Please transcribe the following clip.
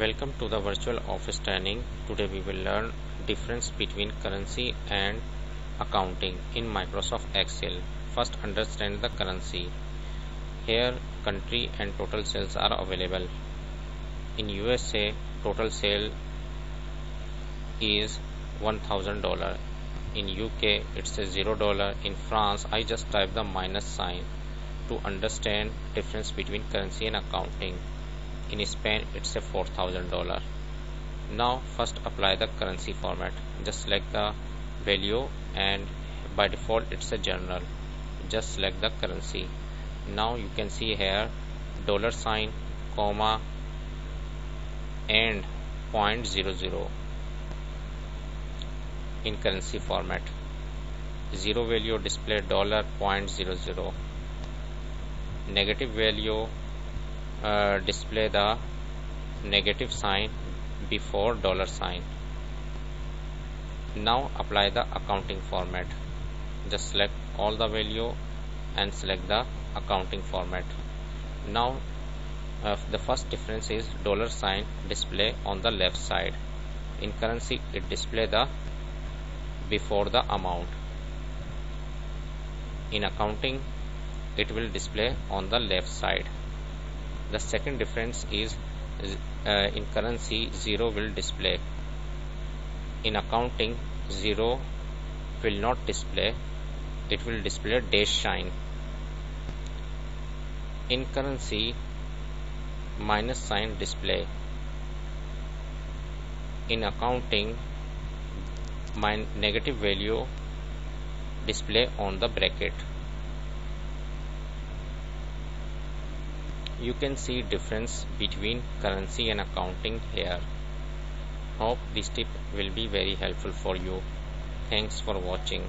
Welcome to the virtual office training. Today we will learn difference between currency and accounting in Microsoft Excel. First understand the currency. Here country and total sales are available. In USA total sale is $1000. In UK it's a $0. In France I just type the minus sign to understand difference between currency and accounting in Spain it's a $4000 now first apply the currency format just select the value and by default it's a general. Just select the currency. Now you can see here dollar sign comma and point zero zero in currency format. Zero value display dollar point zero zero. Negative value uh, display the negative sign before dollar sign. Now apply the accounting format. Just select all the value and select the accounting format. Now uh, the first difference is dollar sign display on the left side. In currency it display the before the amount. In accounting it will display on the left side the second difference is uh, in currency 0 will display. In accounting 0 will not display. It will display dash sign in currency minus sign display. In accounting my negative value display on the bracket you can see difference between currency and accounting here. Hope this tip will be very helpful for you. Thanks for watching